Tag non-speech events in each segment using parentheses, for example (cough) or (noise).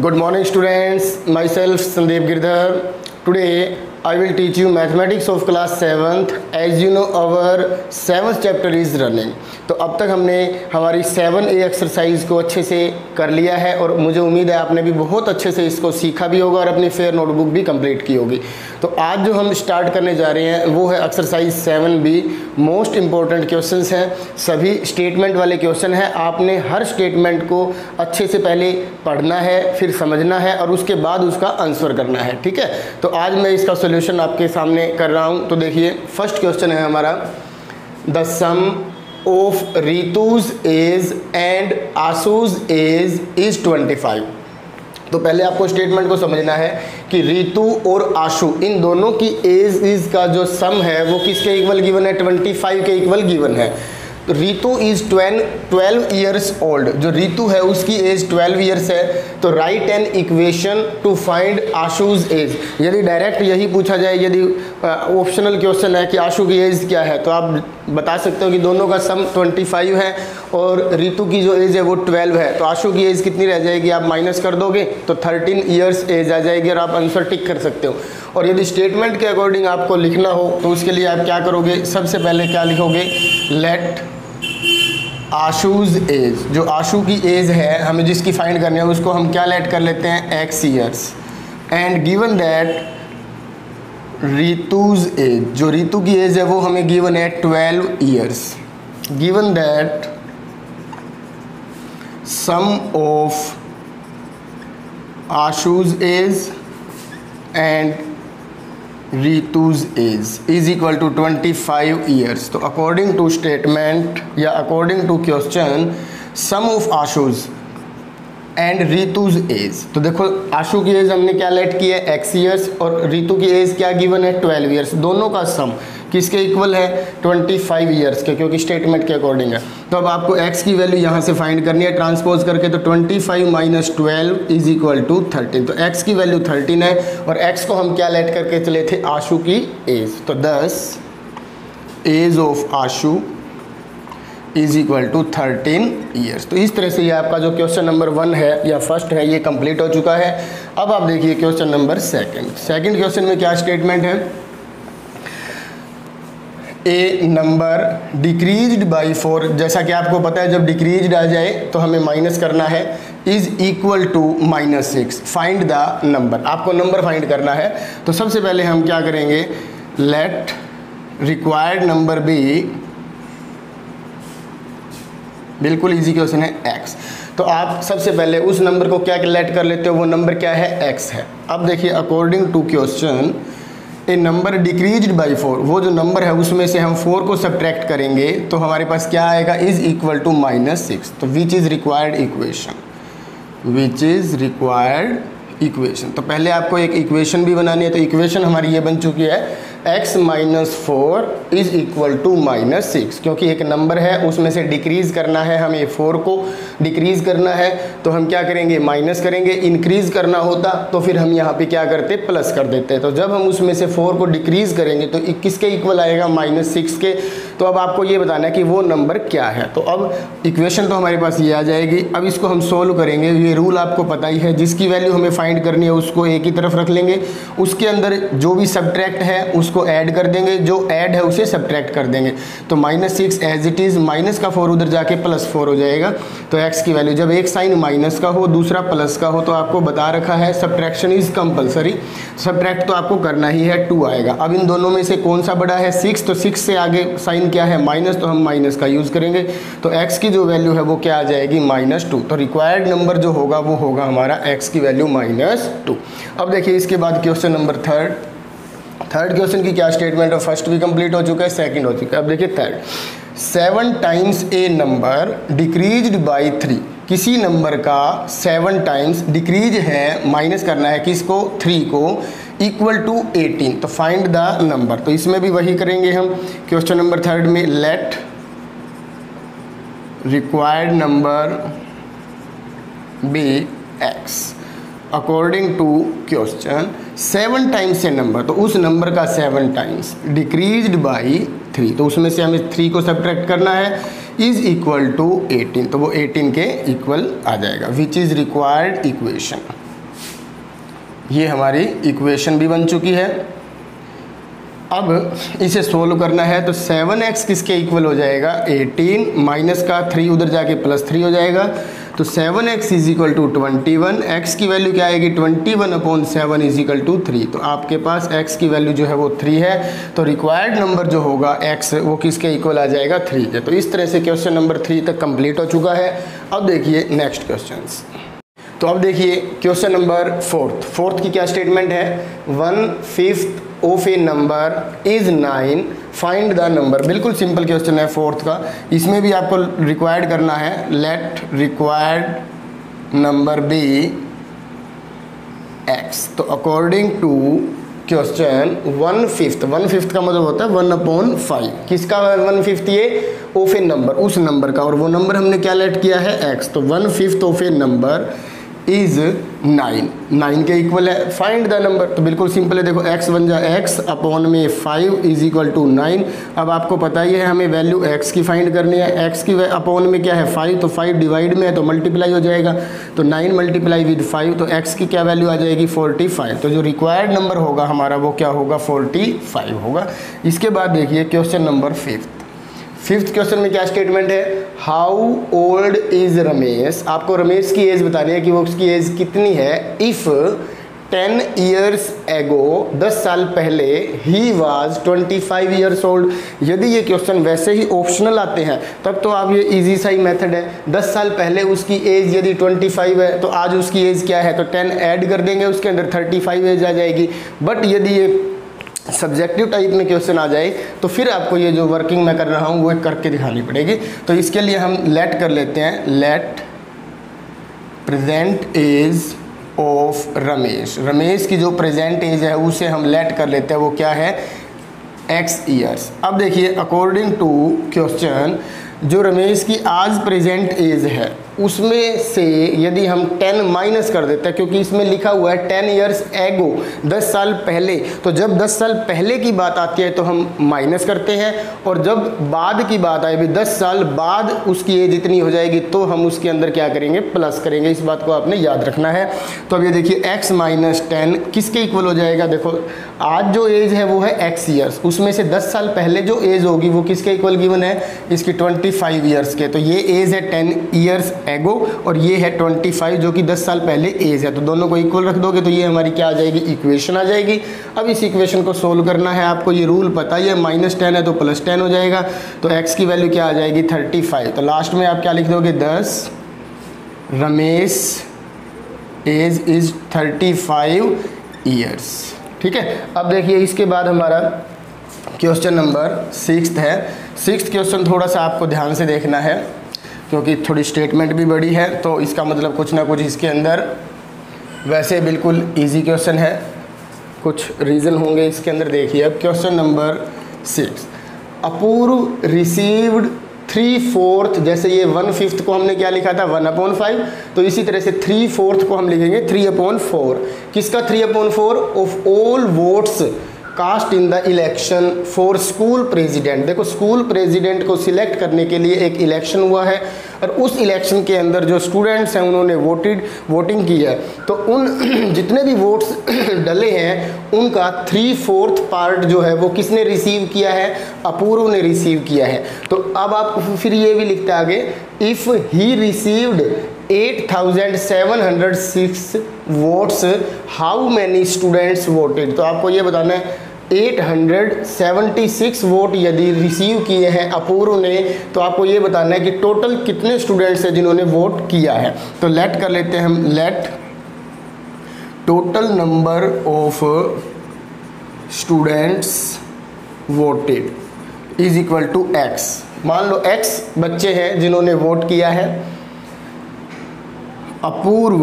Good morning students, myself Sandeep Girdhar. Today I will teach you mathematics of class 7th. As you know, our 7th chapter is running. तो अब तक हमने हमारी seven ए exercise को अच्छे से कर लिया है और मुझे उम्मीद है आपने भी बहुत अच्छे से इसको सीखा भी होगा और अपनी फेयर नोटबुक भी कंप्लीट की होगी। तो आज जो हम स्टार्ट करने जा रहे हैं, वो है exercise seven B most important question हैं। सभी स्टेटमेंट वाले क्वेश्चन हैं। आपने हर स्टेटमेंट को अच्छे से पहले पढ़ना है, फिर समझना है और उसके बाद उसका आंसर करना है। ठीक है? तो आज मैं इसका आपके सामने कर रहा हूँ तो देखिए फ़र्स्ट क्वेश्चन है हमारा। The sum of Ritu's age and Ashu's age is 25 तो पहले आपको स्टेटमेंट को समझना है कि रितु और आशु इन दोनों की एज इज़ का जो सम है, वो किसके इक्वल गिवन है? 25 के इक्वल गिवन है। तो रितु इज़ ट्वेन ट्वेल्व ईयर्स ओल्ड जो रितु है, उसकी एज ट्वेल्व ईयर्स है तो write an equation to find Ashu's age यदि डायरेक्ट यही पूछा जाए, यदि ऑप्शनल क्वेश्चन है कि आशु की एज क्या है तो आप बता सकते हो कि दोनों का सम 25 है और रितु की जो एज है, वो 12 है. तो आशु की एज कितनी रह जाएगी? आप माइनस कर दोगे तो 13 ईयर्स एज आ जाएगी और आप आंसर टिक कर सकते हो. और यदि स्टेटमेंट के अकॉर्डिंग आपको लिखना हो तो उसके लिए आप क्या करोगे? सबसे पहले क्या लिखोगे? लेट आशूज एज, जो आशू की एज है, हमें जिसकी फाइंड करनी है, उसको हम क्या लेट कर लेते हैं? X years and given that Ritu's age, जो रितु की एज है, वो हमें गिवन है twelve years given that sum of Ashu's age and Ritu's age is equal to 25 years तो अकॉर्डिंग टू स्टेटमेंट या according to question sum of Ashu's and Ritu's age तो देखो आशु की एज हमने क्या लेट की है एक्स ईयर्स और रितु की एज क्या गिवन है? 12 ईयर्स दोनों का सम किसके इक्वल है? 25 फाइव ईयर्स के, क्योंकि स्टेटमेंट के अकॉर्डिंग है। तो अब आपको x की वैल्यू यहाँ से फाइंड करनी है ट्रांसपोज करके तो 25 five minus twelve is equal to thirteen तो x की वैल्यू 13 है, और x को हम क्या लेट करके चले थे? आशु की एज तो 10 age of Ashu is equal to thirteen years तो इस तरह से ये आपका जो क्वेश्चन नंबर वन है, या फ़र्स्ट है, ये कंप्लीट हो चुका है। अब आप देखिए question number second second question में क्या स्टेटमेंट है? A number decreased by four जैसा कि आपको पता है, जब डिक्रीज्ड आ जाए तो हमें माइनस करना है। Is equal to minus six find the number आपको नंबर फाइंड करना है। तो सबसे पहले हम क्या करेंगे? लेट रिक्वायर्ड नंबर बी बिल्कुल इजी क्वेश्चन है एक्स तो आप सबसे पहले उस नंबर को क्या लेट कर लेते हो? वो नंबर क्या है? एक्स है। अब देखिए according to question a number decrease by four वो जो नंबर है, उसमें से हम फोर को सब्ट्रैक्ट करेंगे तो हमारे पास क्या आएगा? Is equal to minus six तो which is required equation which is required equation तो पहले आपको एक इक्वेशन भी बनानी है तो इक्वेशन हमारी ये बन चुकी है। X minus four is equal to minus six क्योंकि एक नंबर है, उसमें से डिक्रीज करना है हमें फोर को। डिक्रीज करना है तो हम क्या करेंगे? माइनस करेंगे। इंक्रीज करना होता तो फिर हम यहाँ पे क्या करते? प्लस कर देते। तो जब हम उसमें से फोर को डिक्रीज करेंगे तो किसके इक्वल आएगा माइनस सिक्स के। तो अब आपको ये बताना है कि वो नंबर क्या है? तो अब इक्वेशन तो हमारे पास ये आ जाएगी। अब इसको हम सोल्व करेंगे। ये रूल आपको पता ही है। जिसकी वैल्यू हमें फाइंड करनी है, उसको एक ही तरफ़ रख लेंगे। उसके अंदर जो भी सब्ट्रैक्ट है, उसको ऐड कर देंगे। जो ऐड है, उसे सब्ट्रैक्ट कर देंगे। तो minus six as it is minus का फोर उधर जाके प्लस फोर हो जाएगा। तो एक्स की वैल्यू जब एक साइन माइनस का हो, दूसरा प्लस का हो तो आपको बता रखा है सब्ट्रैक्शन इज़ कंपलसरी सब्ट्रैक्ट तो आपको करना ही है टू आएगा। अब इन दोनों में से कौन सा बड़ा है? सिक्स तो सिक्स से आगे साइन साइन क्या है? माइनस तो हम माइनस का यूज़ करेंगे। तो x की जो वैल्यू है, वो क्या आ जाएगी? माइनस टू तो रिक्वायर्ड नंबर जो होगा, वो होगा हमारा x की वैल्यू माइनस टू अब देखिए, इसके बाद question number third third question की क्या स्टेटमेंट है? फ़र्स्ट भी कंप्लीट हो चुका है सेकंड हो चुका है। अब देखिए third seven times a number decreased by three किसी नंबर का सेवन टाइम्स डिक्रीज है माइनस करना है किसको? थ्री को. इक्वल टू एटीन तो फाइंड द नंबर तो इसमें भी वही करेंगे हम क्वेश्चन नंबर थर्ड में let required number be x according to question seven times से नंबर तो उस नंबर का seven times decreased by three तो उसमें से हमें थ्री को सब्ट्रैक्ट करना है. इज़ इक्वल टू एटीन तो वो एटीन के इक्वल आ जाएगा विच इज़ रिक्वायर्ड इक्वेशन ये हमारी इक्वेशन भी बन चुकी है। अब इसे सोल्व करना है तो सेवन एक्स किसके इक्वल हो जाएगा? एटीन माइनस का थ्री उधर जाके प्लस थ्री हो जाएगा। तो seven x is equal to twenty one x की वैल्यू क्या आएगी? Twenty one upon seven is equal to three तो आपके पास एक्स की वैल्यू जो है वो थ्री है। तो रिक्वायर्ड नंबर जो होगा एक्स वो किसके इक्वल आ जाएगा? थ्री के। तो इस तरह से क्वेश्चन नंबर थ्री तक कंप्लीट हो चुका है। अब देखिए नेक्स्ट क्वेश्चन तो अब देखिए क्वेश्चन नंबर फोर्थ फोर्थ की क्या स्टेटमेंट है? One fifth of a number is nine find the number बिल्कुल सिंपल क्वेश्चन है फोर्थ का। इसमें भी आपको रिक्वायर्ड करना है। Let required number be x तो according to question one fifth one fifth का मतलब होता है वन अपॉन फाइव किसका वन फिफ्थ ये? ऑफ़ ए नंबर उस नंबर का। और वो नंबर हमने क्या लेट किया है? एक्स तो one fifth of a number is nine nine के इक्वल है. फाइंड द नंबर तो बिल्कुल सिंपल है. देखो एक्स बन जा एक्स अपॉन में five is equal to nine अब आपको पता ही है, हमें वैल्यू एक्स की फाइंड करनी है. एक्स की अपॉन में क्या है? फाइव तो फाइव डिवाइड में है तो मल्टीप्लाई हो जाएगा. तो नाइन मल्टीप्लाई विद फाइव तो एक्स की क्या वैल्यू आ जाएगी? फोर्टी फाइव तो जो रिक्वायर्ड नंबर होगा हमारा, वो क्या होगा? फोर्टी फाइव होगा. इसके बाद देखिए question number fifth fifth question में क्या स्टेटमेंट है? हाउ ओल्ड इज़ रमेश आपको रमेश की एज बतानी है कि वो उसकी एज कितनी है? इफ़ टेन ईयर्स एगो दस साल पहले ही was twenty five years old यदि ये क्वेश्चन वैसे ही ऑप्शनल आते हैं, तब तो आप ये इजी सा ही मेथड है। दस साल पहले उसकी एज यदि ट्वेंटी फाइव है तो आज उसकी एज क्या है? तो टेन ऐड कर देंगे उसके अंदर थर्टी फाइव एज आ जाएगी। बट यदि ये सब्जेक्टिव टाइप में क्वेश्चन आ जाए तो फिर आपको ये जो वर्किंग मैं कर रहा हूँ, वो करके दिखानी पड़ेगी। तो इसके लिए हम लेट कर लेते हैं। Let present age of Ramesh Ramesh की जो प्रेजेंट एज है, उसे हम लेट कर लेते हैं। वो क्या है? एक्स ईयर्स अब देखिए अकॉर्डिंग टू क्वेश्चन जो रमेश की आज प्रेजेंट एज है उसमें से यदि हम 10 माइनस कर देते हैं, क्योंकि इसमें लिखा हुआ है 10 इयर्स एगो 10 साल पहले तो जब 10 साल पहले की बात आती है तो हम माइनस करते हैं, और जब बाद की बात आए, भी 10 साल बाद उसकी एज इतनी हो जाएगी तो हम उसके अंदर क्या करेंगे प्लस करेंगे। इस बात को आपने याद रखना है। तो अब ये देखिए एक्स माइनस टेन किसके इक्वल हो जाएगा? देखो, आज जो एज है, वो है एक्स ईयर्स उसमें से दस साल पहले जो एज होगी, वो किसके इक्वल गिवन है? इसकी ट्वेंटी फाइव ईयर्स के। तो ये एज है टेन ईयर्स एगो और ये है 25 जो कि 10 साल पहले एज है। तो दोनों को इक्वल रख दोगे तो ये हमारी क्या आ जाएगी? इक्वेशन आ जाएगी। अब इस इक्वेशन को सोल्व करना है। आपको ये रूल पता ही है माइनस टेन है तो प्लस टेन हो जाएगा। तो एक्स की वैल्यू क्या आ जाएगी? 35 तो लास्ट में आप क्या लिख दोगे? Thus. Ramesh age is 35 years ठीक है? अब देखिए इसके बाद हमारा क्वेश्चन नंबर सिक्स है। सिक्स क्वेश्चन थोड़ा सा आपको ध्यान से देखना है। क्योंकि थोड़ी स्टेटमेंट भी बड़ी है तो इसका मतलब कुछ ना कुछ इसके अंदर वैसे बिल्कुल इजी क्वेश्चन है। कुछ रीज़न होंगे इसके अंदर, देखिए अब question number six Apurva received three fourth जैसे ये वन फिफ्थ को हमने क्या लिखा था? वन अपॉन फाइव तो इसी तरह से थ्री फोर्थ को हम लिखेंगे थ्री अपॉन फोर किसका three upon four of all votes cast in the election for school president. देखो, स्कूल प्रेसिडेंट को सिलेक्ट करने के लिए एक इलेक्शन हुआ है और उस इलेक्शन के अंदर जो स्टूडेंट्स हैं, उन्होंने वोटेड, वोटिंग की है। तो उन (clears throat) जितने भी वोट्स (clears throat) डले हैं, उनका थ्री फोर्थ पार्ट जो है, वो किसने रिसीव किया है? अपूर्व ने रिसीव किया है। तो अब आप फिर ये भी लिखते आगे if he received 8706 votes how many students voted तो आपको ये बताना है 876 वोट यदि रिसीव किए हैं अपूर्व ने तो आपको ये बताना है कि टोटल कितने स्टूडेंट्स हैं जिन्होंने वोट किया है? तो लेट कर लेते हैं हम let total number of students voted is equal to x मान लो एक्स बच्चे हैं जिन्होंने वोट किया है अपूर्व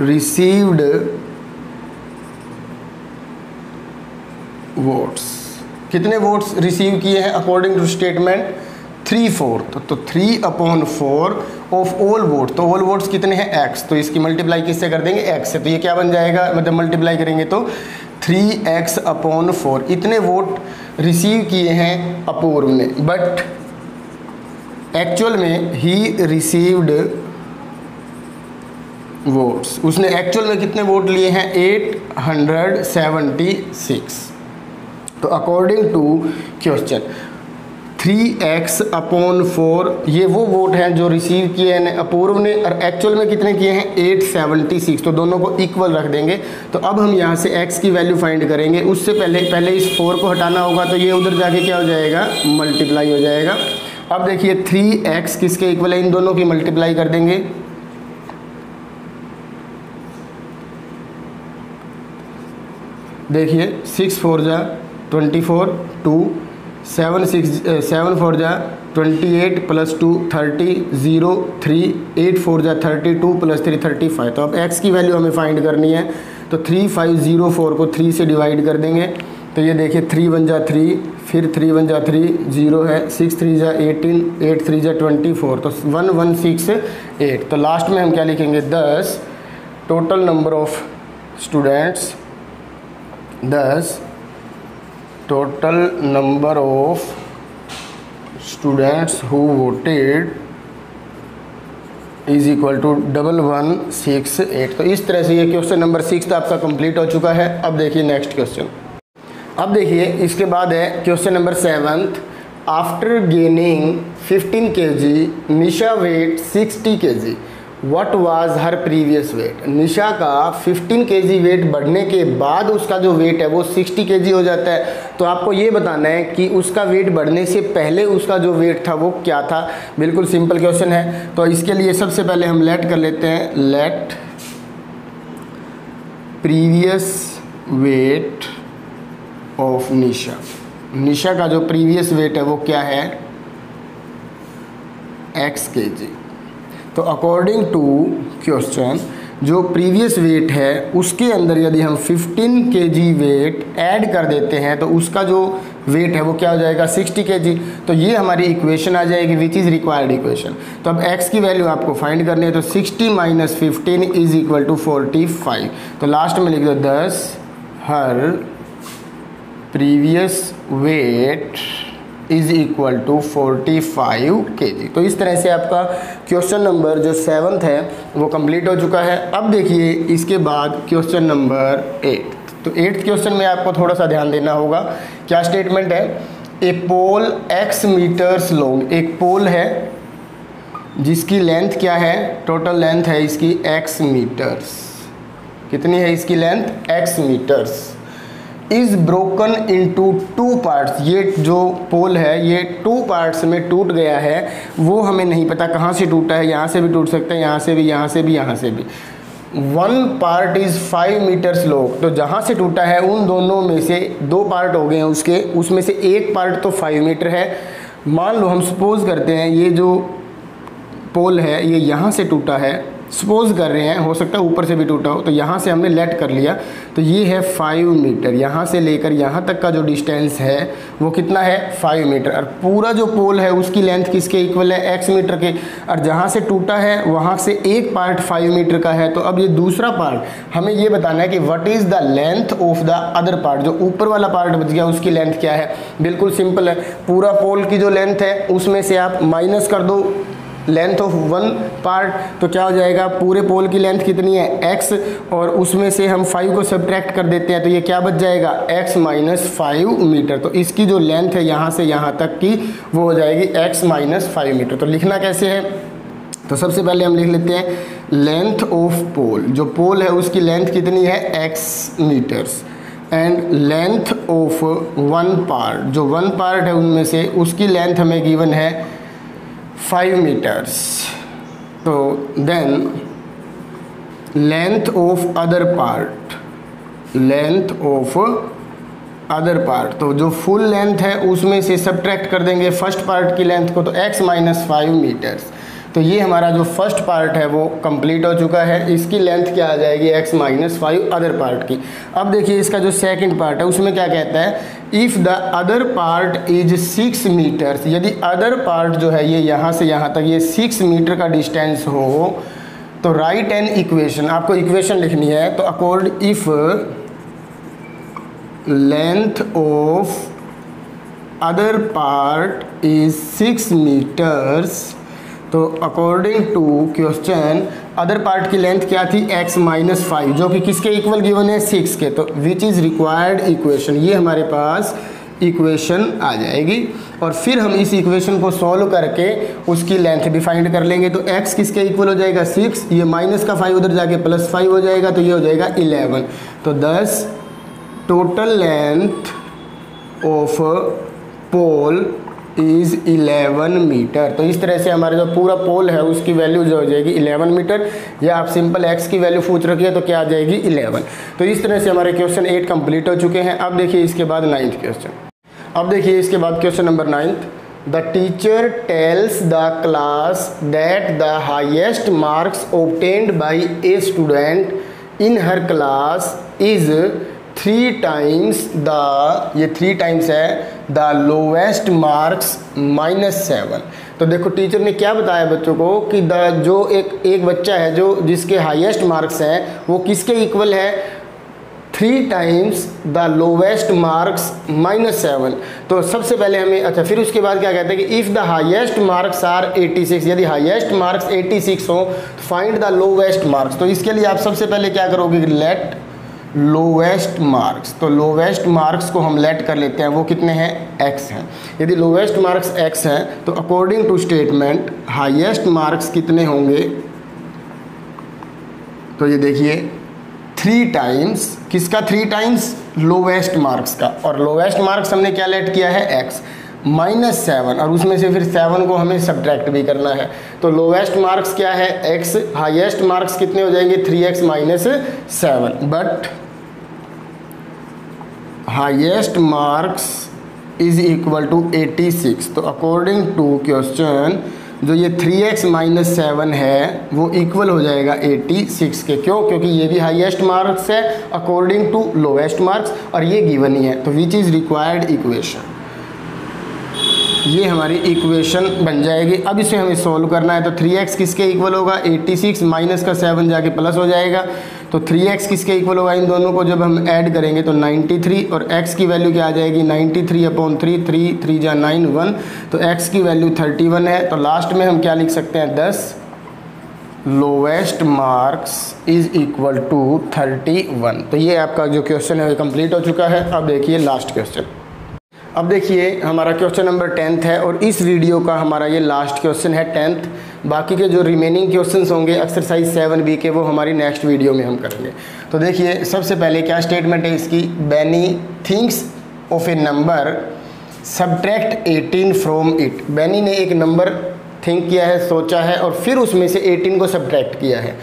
रिसीव्ड वोट्स कितने वोट्स रिसीव किए हैं according to statement three fourth तो three upon four of all vote तो ऑल वोट्स कितने हैं? एक्स तो इसकी मल्टीप्लाई किससे कर देंगे? एक्स से. तो ये क्या बन जाएगा? मतलब मल्टीप्लाई करेंगे तो थ्री एक्स अपॉन फोर इतने वोट रिसीव किए हैं अपूर्व ने. बट एक्चुअल में ही रिसीव्ड वोट्स उसने एक्चुअल में कितने वोट लिए हैं? 876 तो according to question three x upon four ये वो वोट हैं जो रिसीव किए हैं अपूर्व ने, और एक्चुअल में कितने किए हैं? एट सेवेंटी सिक्स तो दोनों को इक्वल रख देंगे। तो अब हम यहाँ से एक्स की वैल्यू फाइंड करेंगे। उससे पहले पहले इस फोर को हटाना होगा तो ये उधर जाके क्या हो जाएगा? मल्टीप्लाई हो जाएगा। अब देखिए थ्री एक्स किसके इक्वल है? इन दोनों की मल्टीप्लाई कर देंगे। देखिए सिक्स फोर जा twenty four two seven six seven four जा twenty eight plus two thirty zero three eight four जा thirty two plus three thirty five तो अब एक्स की वैल्यू हमें फाइंड करनी है तो थ्री फाइव ज़ीरो फोर को थ्री से डिवाइड कर देंगे। तो ये देखिए थ्री वन जा थ्री फिर थ्री वन जा थ्री ज़ीरो है सिक्स थ्री जा एटीन एट थ्री जा ट्वेंटी फोर तो वन वन सिक्स एट तो लास्ट में हम क्या लिखेंगे? दस टोटल नंबर ऑफ़ स्टूडेंट्स दस, total number of students who voted is equal to double one six eight तो इस तरह से ये क्वेश्चन नंबर सिक्स आपका कंप्लीट हो चुका है। अब देखिए नेक्स्ट क्वेश्चन अब देखिए, इसके बाद है question number seventh after gaining 15 K G Nisha weight 60 K G what was her previous weight Nisha का 15 के जी वेट बढ़ने के बाद उसका जो वेट है वो 60 के जी हो जाता है। तो आपको ये बताना है कि उसका वेट बढ़ने से पहले उसका जो वेट था वो क्या था? बिल्कुल सिंपल क्वेश्चन है। तो इसके लिए सबसे पहले हम लेट कर लेते हैं। Let previous weight of Nisha. Nisha का जो प्रीवियस वेट है वो क्या है? एक्स के जी तो अकॉर्डिंग टू क्वेश्चन जो प्रीवियस वेट है, उसके अंदर यदि हम 15 के जी वेट ऐड कर देते हैं तो उसका जो वेट है, वो क्या हो जाएगा? 60 के जी तो ये हमारी इक्वेशन आ जाएगी विच इज़ रिक्वायर्ड इक्वेशन तो अब x की वैल्यू आपको फाइंड करनी है तो 60 minus fifteen is equal to 45 तो लास्ट में लिख दो 10 her previous weight is equal to forty five K G तो इस तरह से आपका क्वेश्चन नंबर जो सेवन्थ है, वो कंप्लीट हो चुका है। अब देखिए, इसके बाद क्वेश्चन नंबर एट तो एट्थ क्वेश्चन में आपको थोड़ा सा ध्यान देना होगा। क्या स्टेटमेंट है? A pole x meters long एक पोल है, जिसकी लेंथ क्या है? टोटल लेंथ है इसकी एक्स मीटर्स कितनी है इसकी length x meters is broken into two parts ये जो पोल है, ये टू पार्ट्स में टूट गया है, वो हमें नहीं पता कहाँ से टूटा है, यहाँ से भी टूट सकता है, यहाँ से भी, यहाँ से भी, यहाँ से भी। One part is five meters लो तो जहाँ से टूटा है, उन दोनों में से दो पार्ट हो गए हैं उसके, उसमें से एक पार्ट तो फाइव मीटर है। मान लो हम सपोज़ करते हैं, ये जो पोल है, ये यहाँ से टूटा है सपोज़ कर रहे हैं, हो सकता है ऊपर से भी टूटा हो तो यहाँ से हमने लेट कर लिया। तो ये है फाइव मीटर यहाँ से लेकर यहाँ तक का जो डिस्टेंस है, वो कितना है? फाइव मीटर और पूरा जो पोल है, उसकी लेंथ किसके इक्वल है? एक्स मीटर के। और जहाँ से टूटा है, वहाँ से एक पार्ट फाइव मीटर का है। तो अब ये दूसरा पार्ट हमें ये बताना है कि what is the length of the other part जो ऊपर वाला पार्ट बच गया, उसकी लेंथ क्या है? बिल्कुल सिंपल है। पूरा पोल की जो लेंथ है, उसमें से आप माइनस कर दो। लेंथ ऑफ़ वन पार्ट तो क्या हो जाएगा? पूरे पोल की लेंथ कितनी है? एक्स और उसमें से हम फाइव को सब्ट्रैक्ट कर देते हैं तो ये क्या बच जाएगा? एक्स माइनस फाइव मीटर तो इसकी जो लेंथ है यहाँ से यहाँ तक की, वो हो जाएगी एक्स माइनस फाइव मीटर तो लिखना कैसे है? तो सबसे पहले हम लिख लेते हैं लेंथ ऑफ़ पोल जो पोल है, उसकी लेंथ कितनी है? X metres and length of one part जो वन पार्ट है, उनमें से उसकी लेंथ हमें गिवन है 5 मीटर्स तो then length of other part length of other part तो जो फुल लेंथ है, उसमें से सब्ट्रैक्ट कर देंगे फ़र्स्ट पार्ट की लेंथ को तो x माइनस फाइव मीटर्स तो ये हमारा जो फ़र्स्ट पार्ट है, वो कंप्लीट हो चुका है। इसकी लेंथ क्या आ जाएगी? X minus five other part की। अब देखिए, इसका जो सेकंड पार्ट है, उसमें क्या कहता है? If the other part is six metres यदि अदर पार्ट जो है, ये यहाँ से यहाँ तक, ये सिक्स मीटर का डिस्टेंस हो तो राइट एन इक्वेशन आपको इक्वेशन लिखनी है तो accord if length of other part is six metres तो according to question other part की लेंथ क्या थी? X माइनस फाइव जो कि किसके इक्वल गिवन है? सिक्स के। तो विच इज़ रिक्वायर्ड इक्वेशन ये हमारे पास इक्वेशन आ जाएगी। और फिर हम इस इक्वेशन को सॉल्व करके उसकी लेंथ भी फाइंड कर लेंगे। तो x किसके इक्वल हो जाएगा? सिक्स ये माइनस का फाइव उधर जाके प्लस फाइव हो जाएगा तो ये हो जाएगा इलेवन तो दस total length of pole is 11 metre तो इस तरह से हमारा जो पूरा पोल है, उसकी वैल्यू जो हो जाएगी 11 मीटर या आप सिंपल x की वैल्यू पूछ रखिए तो क्या आ जाएगी 11 तो इस तरह से हमारे क्वेश्चन एट कंप्लीट हो चुके हैं. अब देखिए इसके बाद नाइन्थ क्वेश्चन अब देखिए इसके बाद question number ninth the teacher tells the class that the highest marks obtained by a student in her class is three times the ये थ्री टाइम्स है the lowest marks minus seven तो देखो teacher ने क्या बताया बच्चों को कि द जो एक एक बच्चा है, जो जिसके हाईएस्ट मार्क्स हैं, वो किसके इक्वल है? Three times the lowest marks minus seven तो सबसे पहले हमें अच्छा फिर उसके बाद क्या कहते हैं कि if the highest marks are 86 यदि हाईएस्ट मार्क्स 86 हो तो फाइंड द लोवेस्ट मार्क्स तो इसके लिए आप सबसे पहले क्या करोगे लेट लोवेस्ट मार्क्स तो लोवेस्ट मार्क्स को हम लेट कर लेते हैं, वो कितने हैं? एक्स हैं। यदि लोवेस्ट मार्क्स एक्स हैं तो according to statement highest marks कितने होंगे? तो ये देखिए थ्री टाइम्स किसका थ्री टाइम्स लोवेस्ट मार्क्स का। और लोवेस्ट मार्क्स हमने क्या लेट किया है? एक्स माइनस सेवन, और उसमें से फिर सेवन को हमें सब्ट्रैक्ट भी करना है। तो लोवेस्ट मार्क्स क्या है? एक्स हाईएस्ट मार्क्स कितने हो जाएँगे? Three x minus seven but highest marks is equal to eighty six तो अकॉर्डिंग टू क्वेश्चन जो ये थ्री एक्स माइनस सेवन है, वो इक्वल हो जाएगा एटी सिक्स के। क्यों? क्योंकि ये भी हाईएस्ट मार्क्स है अकॉर्डिंग टू लोवेस्ट मार्क्स और ये गिवन ही है। तो विच इज़ रिक्वायर्ड इक्वेशन ये हमारी इक्वेशन बन जाएगी। अब इसे हमें सॉल्व करना है तो 3x किसके इक्वल होगा? 86 माइनस का 7 जाके प्लस हो जाएगा। तो 3x किसके इक्वल होगा? इन दोनों को जब हम ऐड करेंगे तो 93 और x की वैल्यू क्या आ जाएगी? 93 three upon three three three जा नाइन वन तो x की वैल्यू 31 है। तो लास्ट में हम क्या लिख सकते हैं? 10 lowest marks is equal to 31 तो ये आपका जो क्वेश्चन है, वो कंप्लीट हो चुका है। अब देखिए लास्ट क्वेश्चन अब देखिए, हमारा क्वेश्चन नंबर टेंथ है और इस वीडियो का हमारा ये लास्ट क्वेश्चन है टेंथ बाकी के जो रिमेनिंग क्वेश्चंस होंगे एक्सरसाइज सेवन बी के, वो हमारी नेक्स्ट वीडियो में हम करेंगे। तो देखिए, सबसे पहले क्या स्टेटमेंट है इसकी? Benny thinks of a number subtract 18 from it Benny ने एक नंबर थिंक किया है, सोचा है और फिर उसमें से 18 को सब्ट्रैक्ट किया है।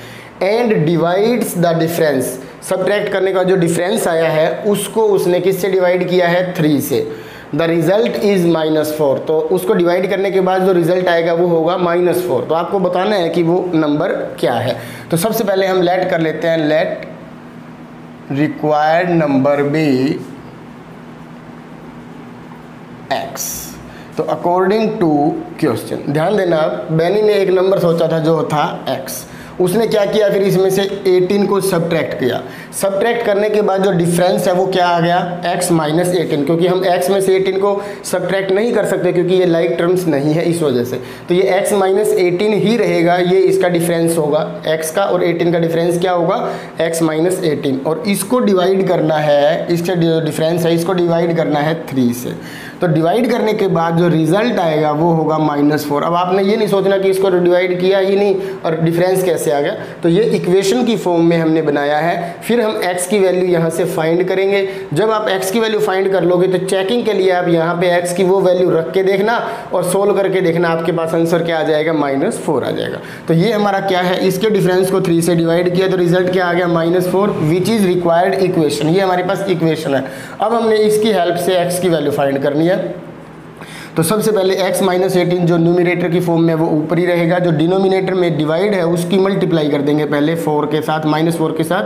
And divides the difference subtract करने का जो डिफरेंस आया है, उसको उसने किससे डिवाइड किया है? थ्री से। The result is minus four तो उसको डिवाइड करने के बाद जो रिज़ल्ट आएगा वो होगा माइनस फोर तो आपको बताना है कि वो नंबर क्या है। तो सबसे पहले हम लेट कर लेते हैं। Let required number be x तो अकॉर्डिंग टू क्वेश्चन ध्यान देना बैनी ने एक नंबर सोचा था जो था एक्स उसने क्या किया फिर इसमें से 18 को सब्ट्रैक्ट किया। सब्ट्रैक्ट करने के बाद जो डिफरेंस है वो क्या आ गया? X माइनस एटीन क्योंकि हम x में से 18 को सब्ट्रैक्ट नहीं कर सकते क्योंकि ये लाइक टर्म्स नहीं है इस वजह से। तो ये x माइनस एटीन ही रहेगा, ये इसका डिफरेंस होगा। X का और 18 का डिफरेंस क्या होगा? X माइनस एटीन और इसको डिवाइड करना है, इसका डिफरेंस है, इसको डिवाइड करना है थ्री से। तो डिवाइड करने के बाद जो रिज़ल्ट आएगा वो होगा माइनस फोर अब आपने ये नहीं सोचना कि इसको डिवाइड किया ही नहीं और डिफरेंस कैसे आ गया? तो ये इक्वेशन की फॉर्म में हमने बनाया है। फिर हम एक्स की वैल्यू यहाँ से फाइंड करेंगे। जब आप एक्स की वैल्यू फाइंड कर लोगे तो चेकिंग के लिए आप यहाँ पे एक्स की वो वैल्यू रख के देखना और सोल्व करके देखना आपके पास आंसर क्या आ जाएगा? माइनस फोर आ जाएगा। तो ये हमारा क्या है? इसके डिफरेंस को थ्री से डिवाइड किया तो रिज़ल्ट क्या आ गया? Minus four which is required equation ये हमारे पास इक्वेशन है। अब हमने इसकी हेल्प से एक्स की वैल्यू फाइंड करनी है तो सबसे पहले x माइनस एटीन जो न्यूमिनेटर की फॉर्म में वो ऊपर ही रहेगा, जो डिनोमिनेटर में डिवाइड है, उसकी मल्टीप्लाई कर देंगे पहले फोर के साथ माइनस फोर के साथ।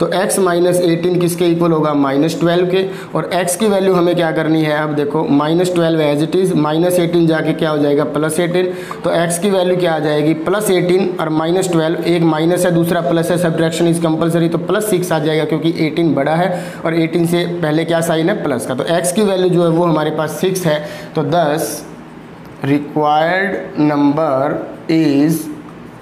तो x माइनस एटीन किसके इक्वल होगा? माइनस ट्वेल्व के। और x की वैल्यू हमें क्या करनी है? अब देखो minus twelve as it is minus eighteen जाके क्या हो जाएगा? प्लस एटीन तो x की वैल्यू क्या आ जाएगी? प्लस एटीन और माइनस ट्वेल्व एक माइनस है, दूसरा प्लस है सब्ट्रैक्शन इज़ कंपलसरी तो प्लस सिक्स आ जाएगा क्योंकि एटीन बड़ा है। और एटीन से पहले क्या साइन है? प्लस का। तो एक्स की वैल्यू जो है, वो हमारे पास सिक्स है। तो दस required number is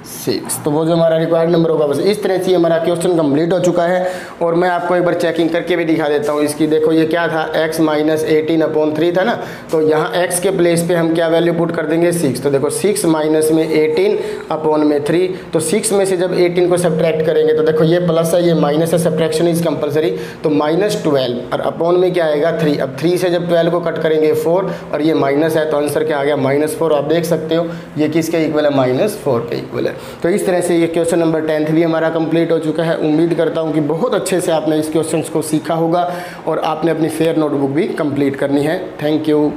सिक्स। तो वो जो हमारा रिक्वायर्ड नंबर होगा, बस इस तरह से हमारा क्वेश्चन कंप्लीट हो चुका है। और मैं आपको एक बार चेकिंग करके भी दिखा देता हूँ इसकी। देखो, ये क्या था? X minus eighteen upon three था ना? तो यहाँ x के प्लेस पे हम क्या वैल्यू पुट कर देंगे? सिक्स तो देखो सिक्स माइनस में एटीन अपॉन में थ्री तो सिक्स में से जब एटीन को सब्ट्रैक्ट करेंगे तो देखो, ये प्लस है, ये माइनस है सब्ट्रैक्शन इज़ कंपलसरी तो माइनस ट्वेल्व और अपॉन में क्या आएगा? थ्री अब थ्री से जब ट्वेल्व को कट करेंगे फोर और ये माइनस है तो आंसर क्या आ गया? माइनस फोर आप देख सकते हो, ये किसके इक्वल है? माइनस फोर के इक्वल है तो इस तरह से ये क्वेश्चन नंबर टेंथ भी हमारा कंप्लीट हो चुका है। उम्मीद करता हूँ कि बहुत अच्छे से आपने इस क्वेश्चन को सीखा होगा और आपने अपनी फेयर नोटबुक भी कंप्लीट करनी है। Thank you